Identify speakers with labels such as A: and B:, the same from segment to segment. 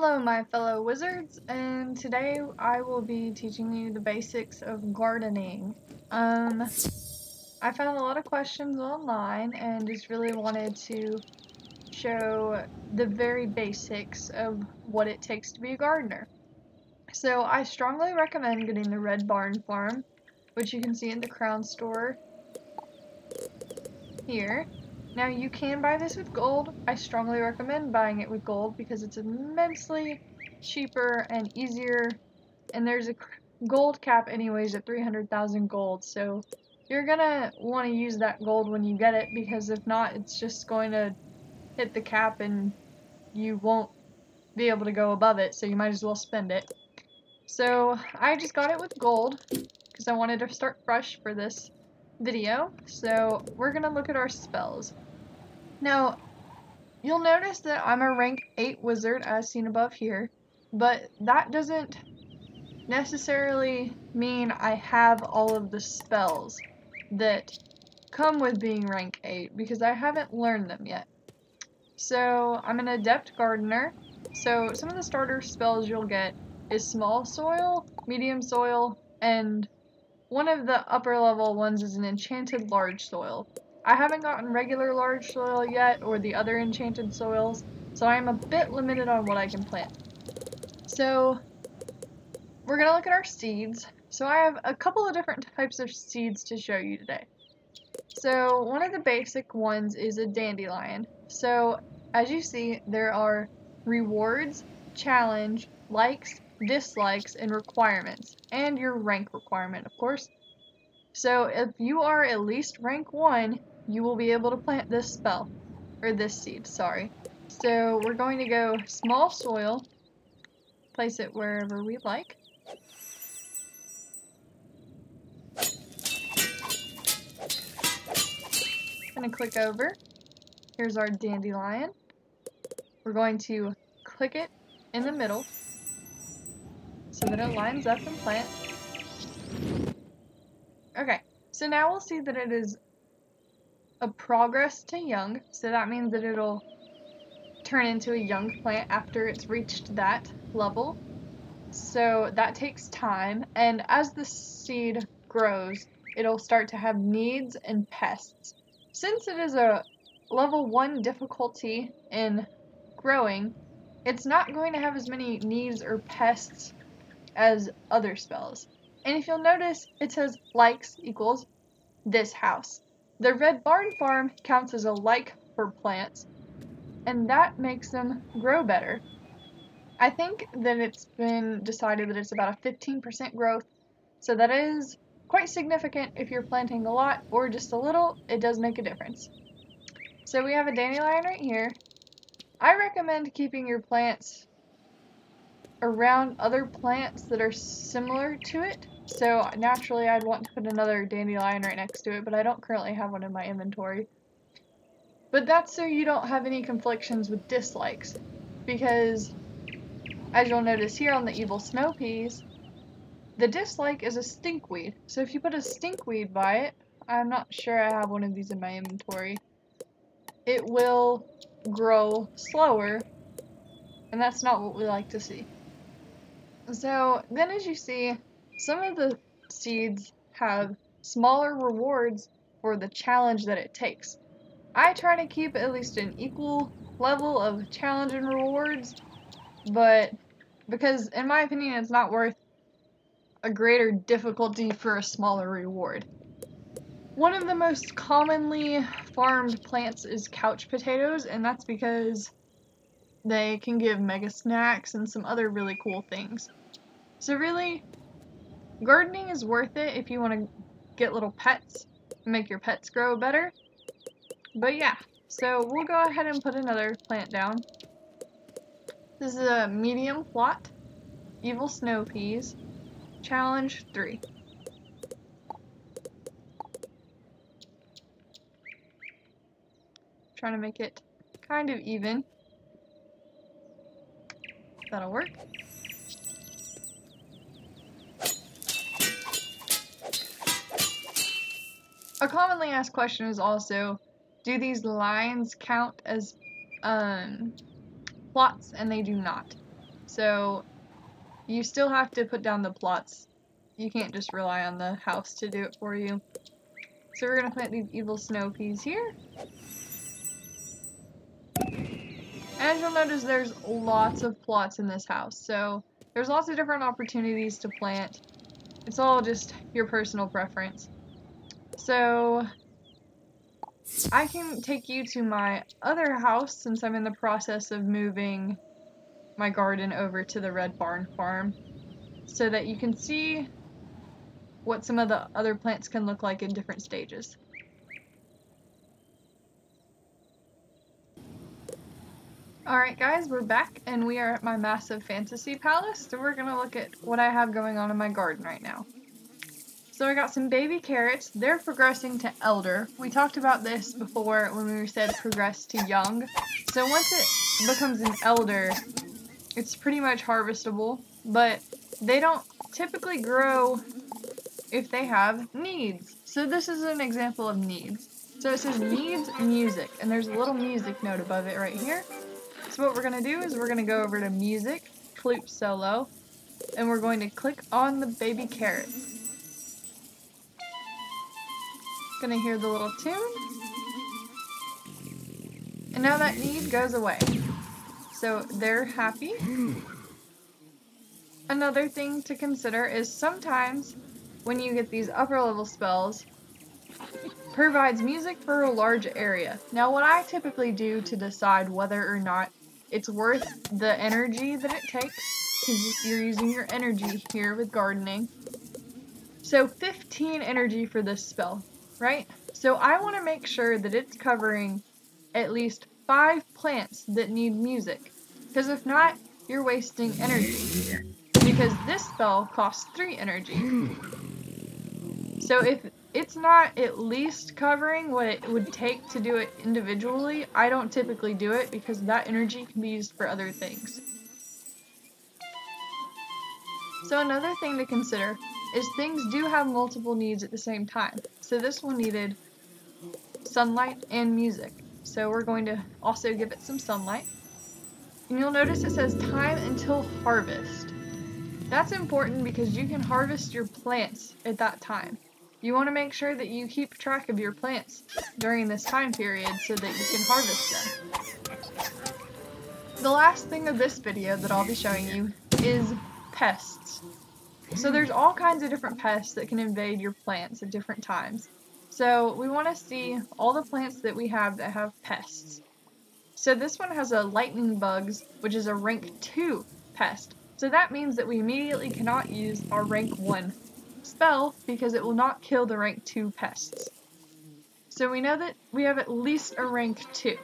A: Hello my fellow wizards and today I will be teaching you the basics of gardening. Um, I found a lot of questions online and just really wanted to show the very basics of what it takes to be a gardener. So I strongly recommend getting the Red Barn Farm, which you can see in the Crown store here. Now you can buy this with gold. I strongly recommend buying it with gold because it's immensely cheaper and easier and there's a gold cap anyways at 300,000 gold so you're gonna want to use that gold when you get it because if not it's just going to hit the cap and you won't be able to go above it so you might as well spend it. So I just got it with gold because I wanted to start fresh for this video so we're gonna look at our spells. Now, you'll notice that I'm a rank 8 wizard as seen above here, but that doesn't necessarily mean I have all of the spells that come with being rank 8 because I haven't learned them yet. So, I'm an adept gardener, so some of the starter spells you'll get is small soil, medium soil, and one of the upper level ones is an enchanted large soil. I haven't gotten regular large soil yet, or the other enchanted soils, so I am a bit limited on what I can plant. So, we're going to look at our seeds. So I have a couple of different types of seeds to show you today. So, one of the basic ones is a dandelion. So, as you see, there are rewards, challenge, likes, dislikes, and requirements, and your rank requirement, of course. So if you are at least rank 1, you will be able to plant this spell. Or this seed, sorry. So we're going to go small soil, place it wherever we like. Gonna click over. Here's our dandelion. We're going to click it in the middle so that it lines up and plant. Okay, so now we'll see that it is a progress to young, so that means that it'll turn into a young plant after it's reached that level. So that takes time, and as the seed grows, it'll start to have needs and pests. Since it is a level 1 difficulty in growing, it's not going to have as many needs or pests as other spells. And if you'll notice, it says likes equals this house. The Red Barn Farm counts as a like for plants, and that makes them grow better. I think that it's been decided that it's about a 15% growth, so that is quite significant if you're planting a lot or just a little, it does make a difference. So we have a dandelion right here. I recommend keeping your plants around other plants that are similar to it so naturally I'd want to put another dandelion right next to it, but I don't currently have one in my inventory. But that's so you don't have any conflictions with dislikes, because as you'll notice here on the evil snow peas, the dislike is a stinkweed. So if you put a stinkweed by it, I'm not sure I have one of these in my inventory, it will grow slower, and that's not what we like to see. So then as you see, some of the seeds have smaller rewards for the challenge that it takes. I try to keep at least an equal level of challenge and rewards, but because in my opinion it's not worth a greater difficulty for a smaller reward. One of the most commonly farmed plants is couch potatoes, and that's because they can give mega snacks and some other really cool things. So really, Gardening is worth it if you want to get little pets and make your pets grow better. But yeah, so we'll go ahead and put another plant down. This is a medium plot, evil snow peas, challenge 3. Trying to make it kind of even. That'll work. A commonly asked question is also, do these lines count as um, plots? And they do not. So you still have to put down the plots. You can't just rely on the house to do it for you. So we're gonna plant these evil snow peas here. As you'll notice, there's lots of plots in this house, so there's lots of different opportunities to plant. It's all just your personal preference. So, I can take you to my other house since I'm in the process of moving my garden over to the Red Barn farm so that you can see what some of the other plants can look like in different stages. Alright guys, we're back and we are at my massive fantasy palace, so we're gonna look at what I have going on in my garden right now. So I got some baby carrots, they're progressing to elder. We talked about this before when we said progress to young. So once it becomes an elder, it's pretty much harvestable, but they don't typically grow if they have needs. So this is an example of needs. So it says needs music, and there's a little music note above it right here. So what we're going to do is we're going to go over to music, flute solo, and we're going to click on the baby carrot. Gonna hear the little tune. And now that need goes away. So they're happy. Another thing to consider is sometimes when you get these upper level spells, provides music for a large area. Now what I typically do to decide whether or not it's worth the energy that it takes because you're using your energy here with gardening. So 15 energy for this spell, right? So I want to make sure that it's covering at least five plants that need music. Because if not, you're wasting energy. Because this spell costs three energy. So if it's not at least covering what it would take to do it individually, I don't typically do it because that energy can be used for other things. So another thing to consider is things do have multiple needs at the same time. So this one needed sunlight and music. So we're going to also give it some sunlight. And you'll notice it says time until harvest. That's important because you can harvest your plants at that time. You want to make sure that you keep track of your plants during this time period so that you can harvest them. The last thing of this video that I'll be showing you is pests. So there's all kinds of different pests that can invade your plants at different times. So we want to see all the plants that we have that have pests. So this one has a lightning bugs, which is a rank 2 pest. So that means that we immediately cannot use our rank 1 spell because it will not kill the rank 2 pests. So we know that we have at least a rank 2.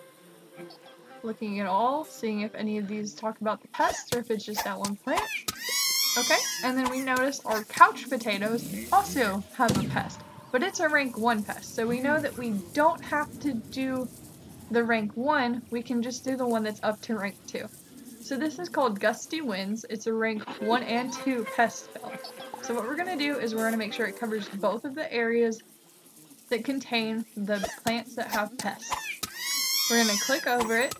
A: Looking at all, seeing if any of these talk about the pests or if it's just that one plant. Okay, and then we notice our couch potatoes also have a pest, but it's a rank 1 pest, so we know that we don't have to do the rank 1, we can just do the one that's up to rank 2. So this is called Gusty Winds, it's a rank 1 and 2 pest spell. So what we're going to do is we're going to make sure it covers both of the areas that contain the plants that have pests. We're going to click over it.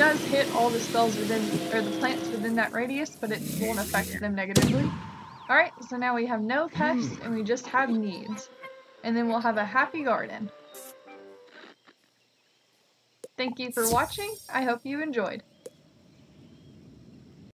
A: Does hit all the spells within, or the plants within that radius, but it won't affect them negatively. Alright, so now we have no pests hmm. and we just have needs. And then we'll have a happy garden. Thank you for watching. I hope you enjoyed.